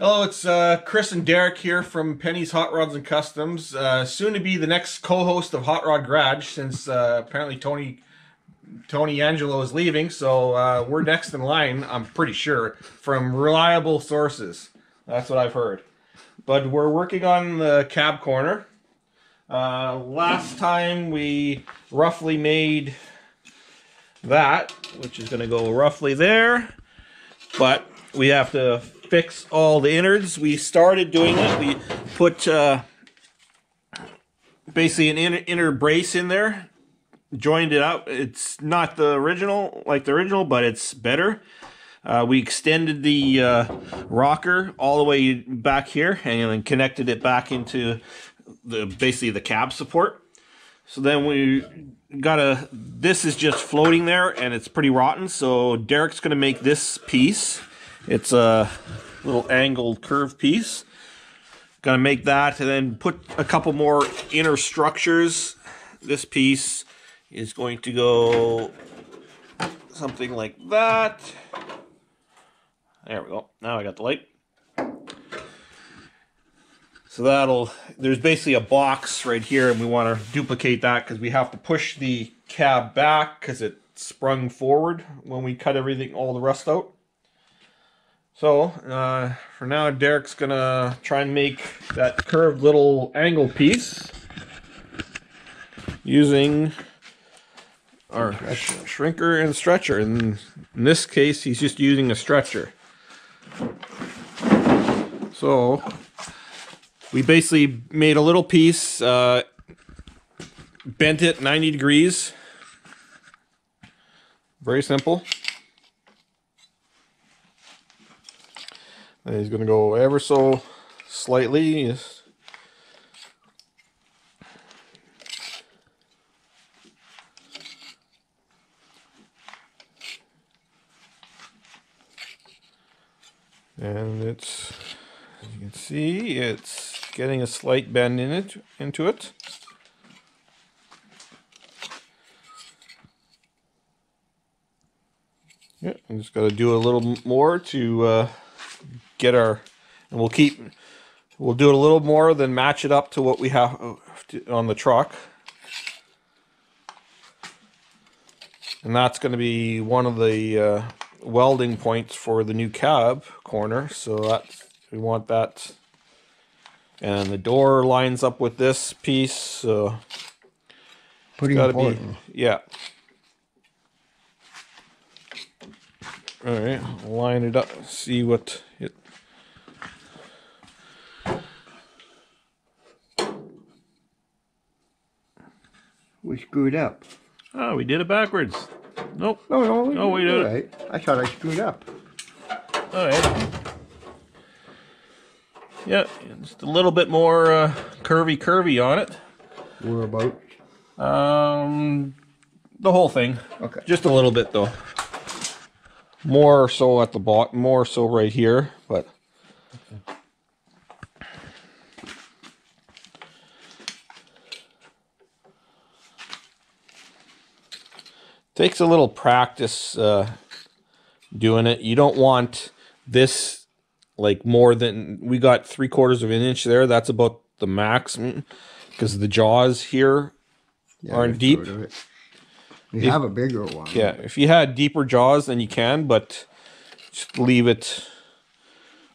Hello, it's uh, Chris and Derek here from Penny's Hot Rods and Customs. Uh, soon to be the next co-host of Hot Rod Garage, since uh, apparently Tony Tony Angelo is leaving. So uh, we're next in line. I'm pretty sure from reliable sources. That's what I've heard. But we're working on the cab corner. Uh, last time we roughly made that, which is going to go roughly there. But we have to fix all the innards. We started doing it. We put uh, basically an inner, inner brace in there, joined it up. It's not the original, like the original, but it's better. Uh, we extended the uh, rocker all the way back here and then connected it back into the basically the cab support. So then we got a, this is just floating there and it's pretty rotten. So Derek's going to make this piece. It's a little angled curved piece. Gonna make that and then put a couple more inner structures. This piece is going to go something like that. There we go. Now I got the light. So that'll, there's basically a box right here and we want to duplicate that because we have to push the cab back because it sprung forward when we cut everything, all the rust out. So, uh, for now, Derek's gonna try and make that curved little angle piece using our sh shrinker and stretcher. And in this case, he's just using a stretcher. So, we basically made a little piece, uh, bent it 90 degrees. Very simple. And he's going to go ever so slightly. And it's, as you can see, it's getting a slight bend in it, into it. Yeah, I'm just to do a little more to uh, get our, and we'll keep, we'll do it a little more than match it up to what we have uh, on the truck. And that's going to be one of the uh, welding points for the new cab corner. So that's, we want that. And the door lines up with this piece. So Pretty important. Be, yeah. All right, line it up, see what it. We screwed up. Oh, we did it backwards. Nope. No, no, we, No, we did did it. Right. I thought I screwed up. All right. Yeah, just a little bit more uh, curvy, curvy on it. We're about. Um, the whole thing. Okay. Just a little bit though. More so at the bottom, more so right here, but. Takes a little practice uh, doing it. You don't want this like more than we got three quarters of an inch there. That's about the maximum because the jaws here Yeah, aren't deep. It. We have a bigger one. Yeah, if you had deeper jaws, then you can, but just leave it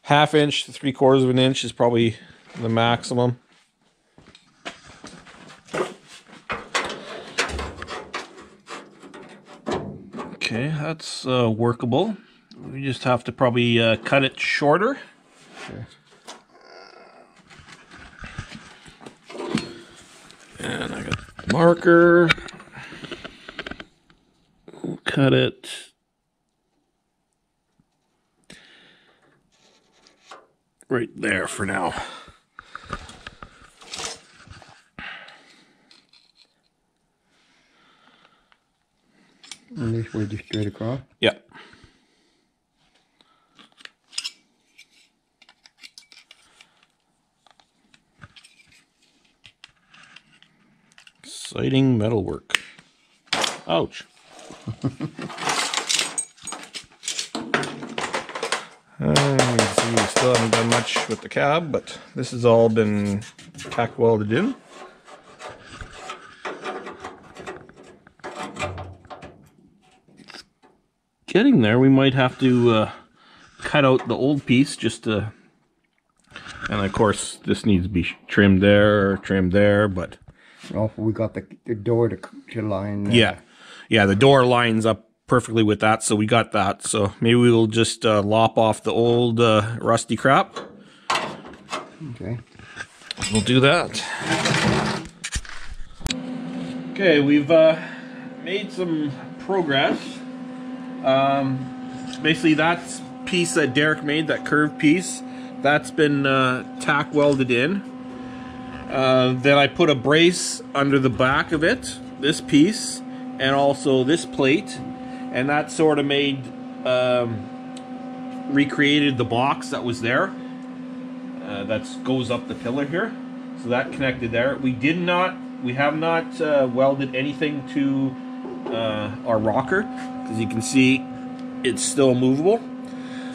half inch to three quarters of an inch is probably the maximum. Okay, that's uh, workable. We just have to probably uh, cut it shorter. Okay. And I got marker. Cut it. Right there for now. And this way just straight across. Yeah. Exciting metalwork. Ouch. Uh, see, we still haven't done much much with the cab, but this has all been tack welded in. It's Getting there, we might have to uh, cut out the old piece just to, and of course this needs to be trimmed there or trimmed there, but Oh, we got the, the door to, to line. there. yeah, yeah, the door lines up perfectly with that, so we got that. So maybe we'll just uh, lop off the old uh, rusty crap. Okay. We'll do that. Okay, we've uh, made some progress. Um, basically, that piece that Derek made, that curved piece, that's been uh, tack welded in. Uh, then I put a brace under the back of it, this piece, and also this plate, and that sort of made um, recreated the box that was there. Uh, that goes up the pillar here, so that connected there. We did not, we have not uh, welded anything to uh, our rocker, as you can see it's still movable.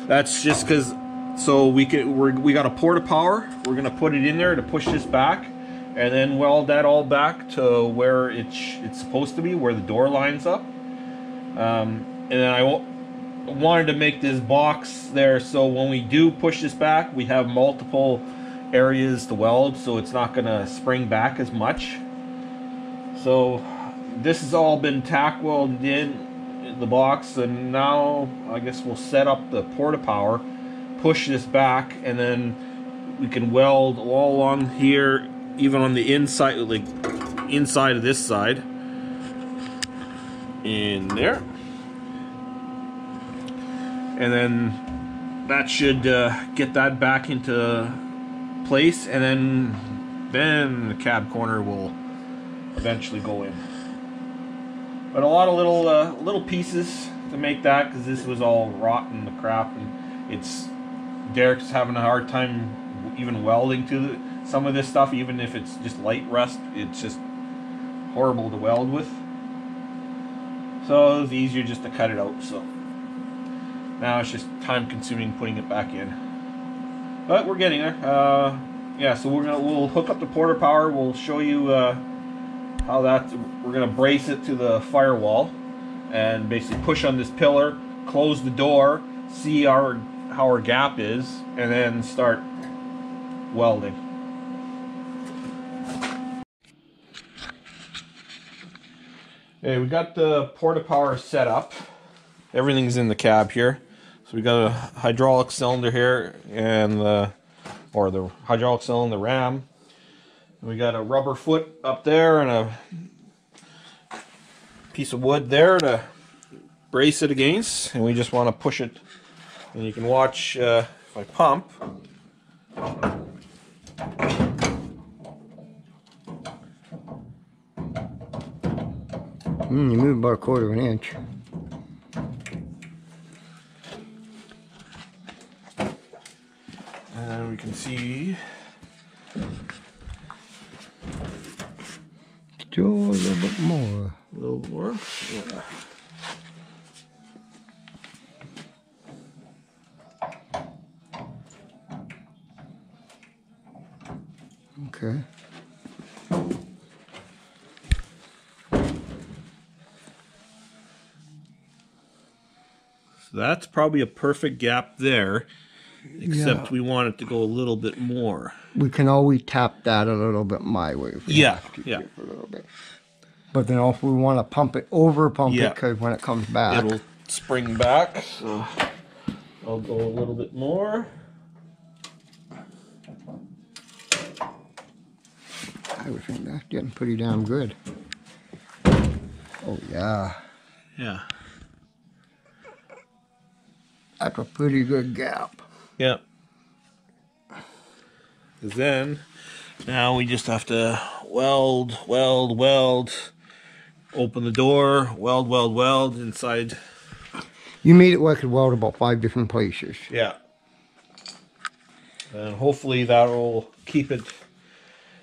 That's just because so we could we got a porta power. We're gonna put it in there to push this back, and then weld that all back to where it's it's supposed to be, where the door lines up. Um, and then I wanted to make this box there so when we do push this back, we have multiple areas to weld, so it's not gonna spring back as much. So this has all been tack welded in the box, and now I guess we'll set up the porta power push this back and then we can weld all along here even on the inside like inside of this side. In there. And then that should uh, get that back into place and then then the cab corner will eventually go in. But a lot of little uh, little pieces to make that because this was all rotten the crap and it's Derek's having a hard time even welding to the, some of this stuff, even if it's just light rust. It's just horrible to weld with. So it was easier just to cut it out. So now it's just time consuming putting it back in. But we're getting there. Uh, yeah, so we're gonna we'll hook up the porta power. We'll show you uh, how that we're gonna brace it to the firewall and basically push on this pillar, close the door, see our how our gap is, and then start welding. Okay, we got the porta power set up. Everything's in the cab here. So we got a hydraulic cylinder here and the or the hydraulic cylinder the ram. We got a rubber foot up there and a piece of wood there to brace it against and we just want to push it and you can watch uh, if I pump. Mm, you move about a quarter of an inch. And we can see Still a little bit more. a little more. Yeah. Okay. That's probably a perfect gap there, except Yeah. we want it to go a little bit more. We can always tap that a little bit my way. if we Yeah, have to, yeah. A little bit. But then if we want to pump it, over pump Yeah. it, because when it comes back, It'll spring back. So I'll go a little bit more. I would think that's getting pretty damn good. Oh yeah, Yeah. That's a pretty good gap. Yeah. 'Cause then, now we just have to weld, weld, weld, open the door, weld, weld, weld inside. You made it where I could weld about five different places. Yeah. And hopefully that'll keep it.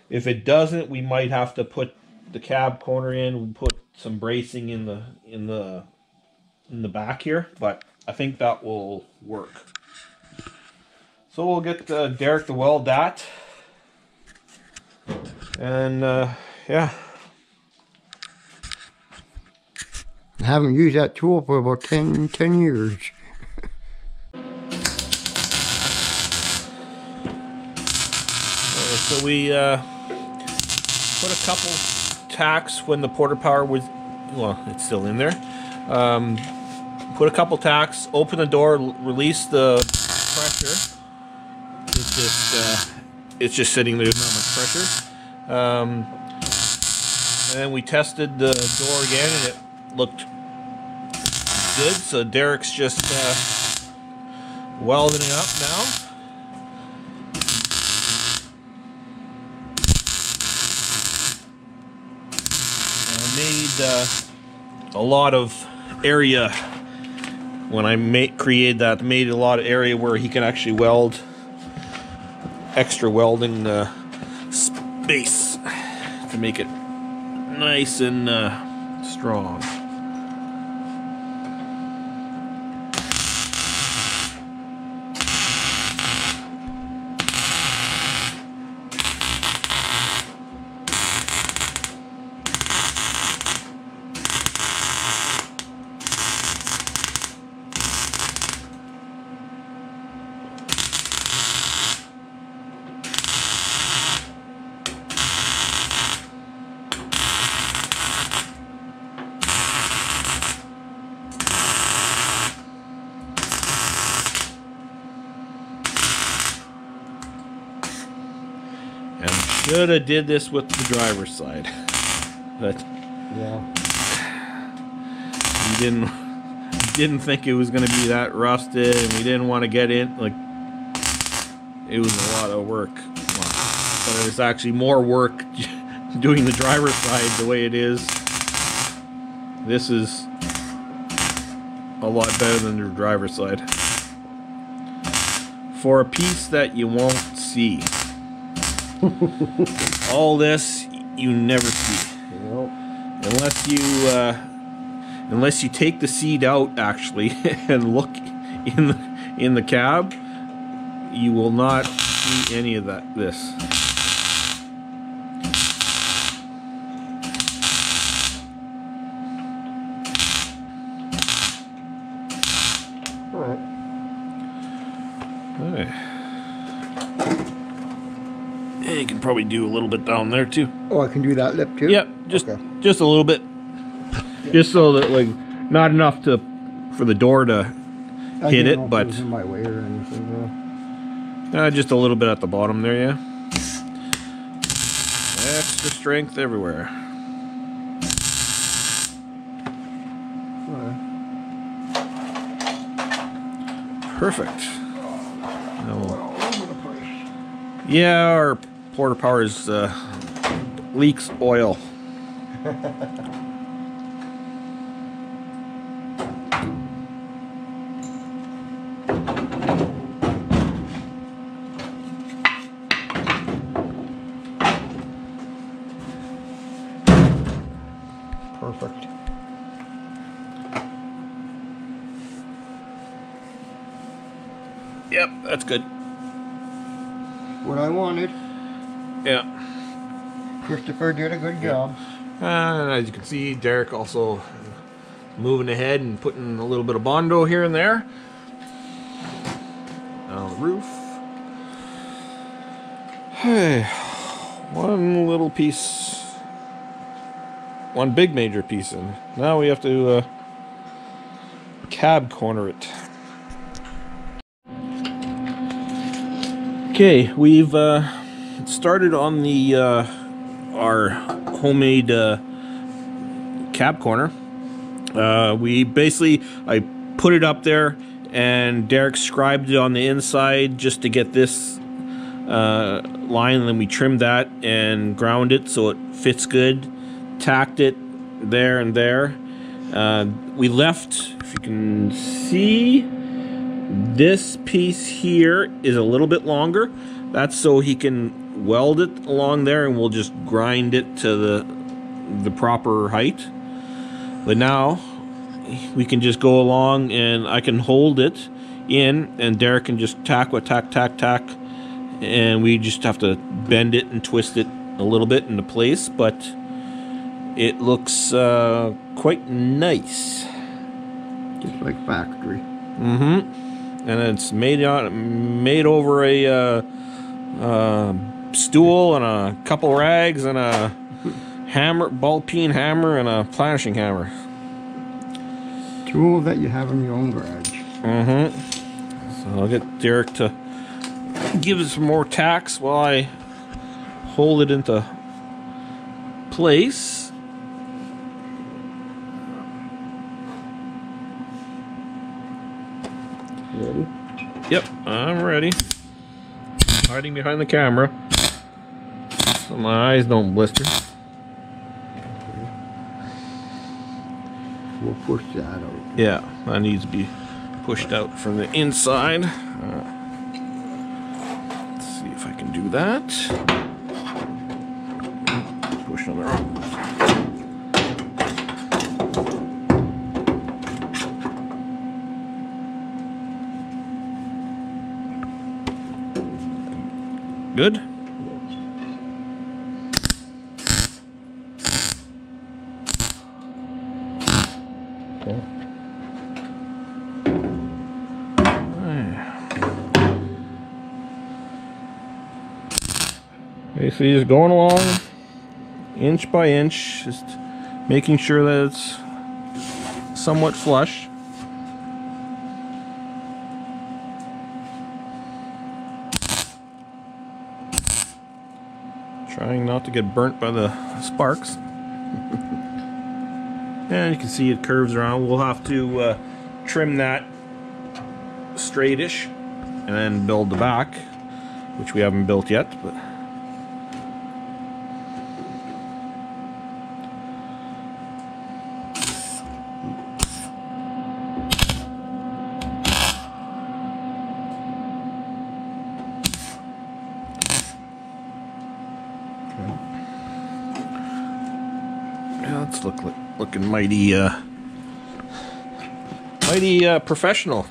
If it doesn't, we might have to put the cab corner in. We put some bracing in the in the in the back here, but I think that will work. So we'll get uh, Derek to weld that. And uh, yeah, I haven't used that tool for about 10, 10 years. So we uh, put a couple tacks when the porta power was, well, it's still in there. Um, put a couple tacks, open the door, release the pressure. It's just, uh, it's just sitting there, there's not much pressure. Um, and then we tested the door again, and it looked good. So Derek's just uh, welding it up now. I made uh, a lot of area when I made created that. Made a lot of area where he can actually weld extra welding uh, space to make it nice and uh, strong. And should have did this with the driver's side, but Yeah. we didn't didn't think it was going to be that rusted, and we didn't want to get in like it was a lot of work. But it's actually more work doing the driver's side the way it is. This is a lot better than the driver's side. For a piece that you won't see. All this you never see. Well, unless you uh, unless you take the seed out actually and look in the in the cab you will not see any of that this all right. Okay. Yeah, you can probably do a little bit down there too Oh, I can do that lip too? Yep, just Okay. just a little bit, just so that like not enough to for the door to I hit it, but- was in my way or anything. uh, just a little bit at the bottom there. Yeah, extra strength everywhere. All right. Perfect. No. All over the place. Yeah, our porta powers uh, leaks oil. Perfect. Yep, that's good. What I wanted. Yeah. Christopher did a good job. And as you can see, Derek also moving ahead and putting a little bit of Bondo here and there. On the roof. Hey, one little piece, one big major piece, and now we have to uh, cab corner it. Okay, we've uh, started on the uh, our homemade uh, cab corner. Uh, we basically I put it up there, and Derek scribed it on the inside just to get this uh, line, and then we trimmed that and ground it so it fits good. Tacked it there and there. Uh, we left, if you can see, this piece here is a little bit longer. That's so he can weld it along there, and we'll just grind it to the the proper height. But now we can just go along, and I can hold it in, and Derek can just tack what tack tack tack, and we just have to bend it and twist it a little bit into place, but it looks uh, quite nice. Just like factory. Mm-hmm. And it's made on made over a uh, uh, stool and a couple rags and a hammer, ball peen hammer, and a planishing hammer. Tool that you have in your own garage. Mm-hmm. So I'll get Derek to give it some more tacks while I hold it into place. Ready? Yep, I'm ready. Hiding behind the camera. So my eyes don't blister. We'll push that out. Yeah, that needs to be pushed out from the inside. Uh, let's see if I can do that. Push on the wrong. Good. Okay. Basically, just going along inch by inch, just making sure that it's somewhat flush. Trying not to get burnt by the sparks. and you can see it curves around. We'll have to uh, trim that straightish and then build the back, which we haven't built yet, but. Yeah, that's look, look looking mighty uh mighty uh professional.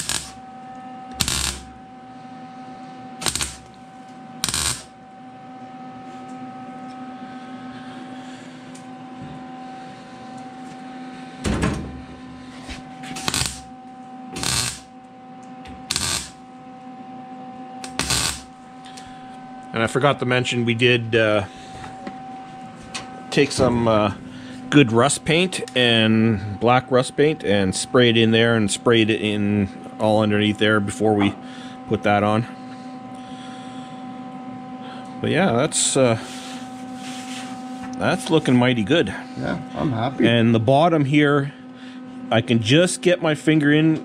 And I forgot to mention we did uh take some uh, good rust paint and black rust paint and spray it in there and sprayed it in all underneath there before we put that on. But yeah, that's uh, that's looking mighty good. Yeah, I'm happy. And the bottom here, I can just get my finger in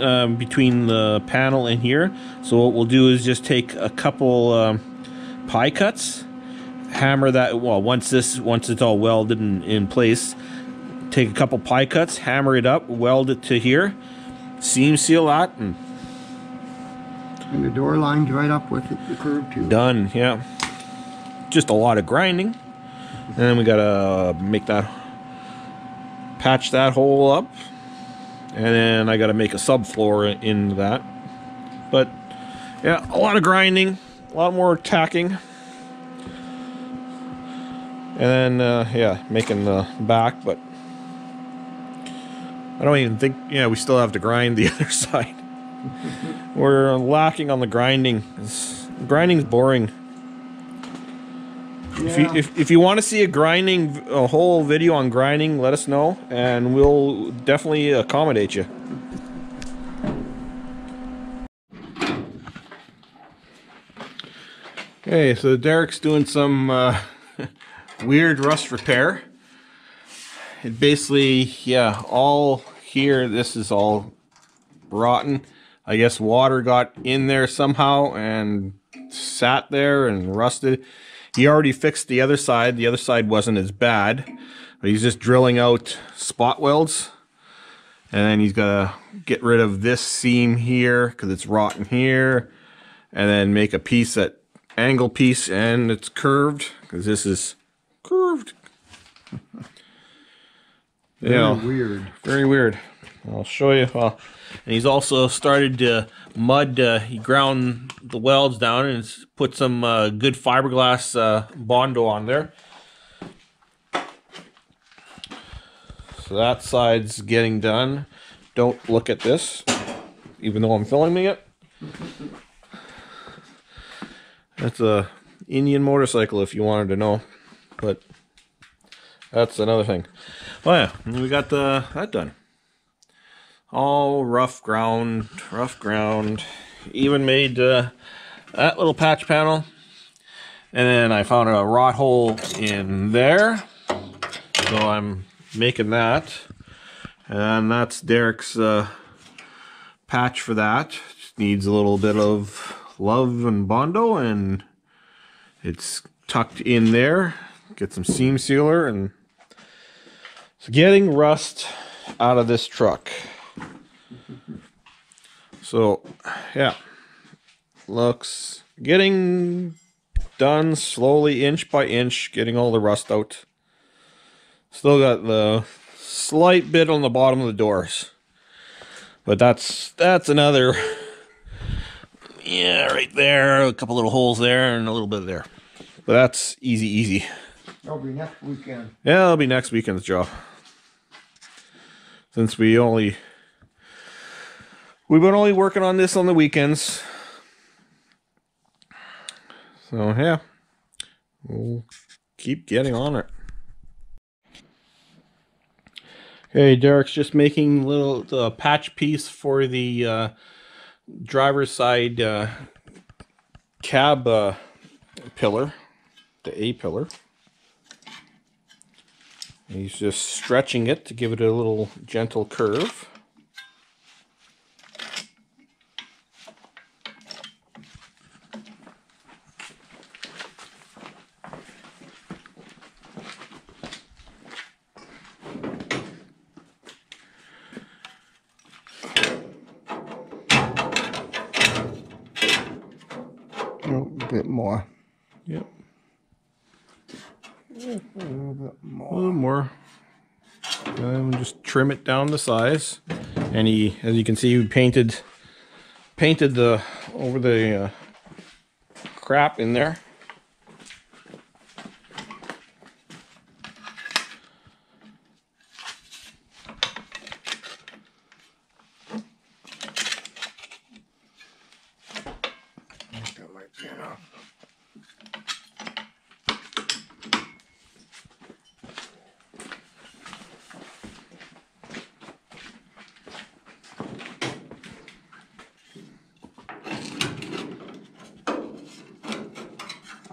um, between the panel and here. So what we'll do is just take a couple um, pie cuts, hammer that. Well, once this once it's all welded in, in place, take a couple pie cuts, hammer it up, weld it to here, seam seal that, and And the door lines right up with it, the curve too. done. Yeah, just a lot of grinding, and then we gotta make that patch that hole up, and then I gotta make a subfloor in that. But yeah, a lot of grinding, a lot more tacking, and then uh, yeah, making the back. But I don't even think. Yeah, we still have to grind the other side. We're lacking on the grinding. It's, grinding's boring. If you if, if you want to see a grinding a whole video on grinding, let us know and we'll definitely accommodate you. Okay, so Derek's doing some uh, weird rust repair. It basically, yeah, all here. This is all rotten. I guess water got in there somehow and sat there and rusted. He already fixed the other side. The other side wasn't as bad. But he's just drilling out spot welds. And then he's got to get rid of this seam here because it's rotten here. And then make a piece that angle piece and it's curved because this is curved. Very Yeah, weird. very weird. I'll show you. Well, and he's also started to mud. Uh, he ground the welds down and put some uh, good fiberglass uh, bondo on there. So that side's getting done. Don't look at this, even though I'm filming it. That's a Indian motorcycle, if you wanted to know, but that's another thing. Oh yeah, we got the that done. All rough ground, rough ground. Even made uh, that little patch panel, and then I found a rot hole in there, so I'm making that, and that's Derek's uh, patch for that. Just needs a little bit of love and bondo, and it's tucked in there. Get some seam sealer and so getting rust out of this truck. So, yeah, looks getting done slowly, inch by inch, getting all the rust out. Still got the slight bit on the bottom of the doors, but that's that's another. Yeah, right there, a couple little holes there, and a little bit there. But that's easy, easy. That'll be next weekend. Yeah, that'll be next weekend's job. Since we only we've been only working on this on the weekends. So yeah. We'll keep getting on it. Okay, Derek's just making little the patch piece for the uh, driver's side uh, cab uh, pillar, the A pillar. He's just stretching it to give it a little gentle curve. A bit more. Yep. A little bit A more. little more. And just trim it down the size. And he, as you can see, he painted painted the over the uh, crap in there. That might be enough.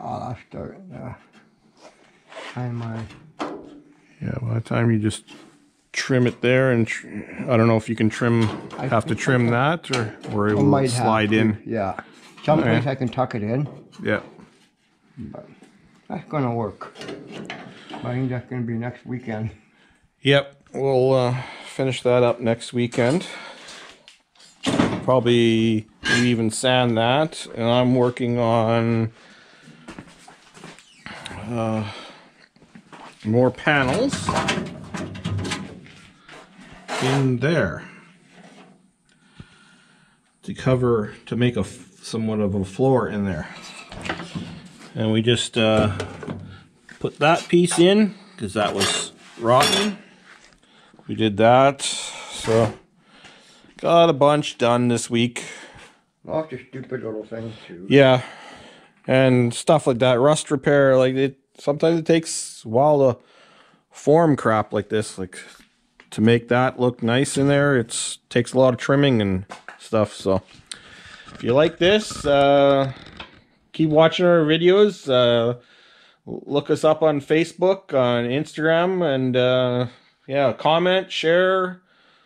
Oh, that's starting to find my Yeah, by the time you just trim it there, and tr- I don't know if you can trim, I have to trim that, or or it I will slide to, in. Yeah. Someplace Okay. I can tuck it in, Yeah. but that's gonna work. I think that's gonna be next weekend. Yep, we'll uh, finish that up next weekend. Probably even sand that, and I'm working on uh, more panels in there to cover to make a somewhat of a floor in there. And we just uh, put that piece in because that was rotten. We did that. So got a bunch done this week. Lots of stupid little things too. Yeah. And stuff like that. Rust repair, like it sometimes it takes a while to form crap like this. Like to make that look nice in there, it's takes a lot of trimming and stuff. So if you like this, uh keep watching our videos. Uh look us up on Facebook, on Instagram, and uh yeah, comment, share,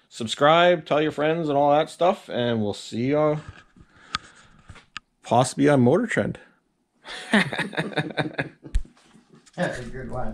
subscribe, tell your friends and all that stuff, and we'll see you possibly on Motor Trend. That's a good one.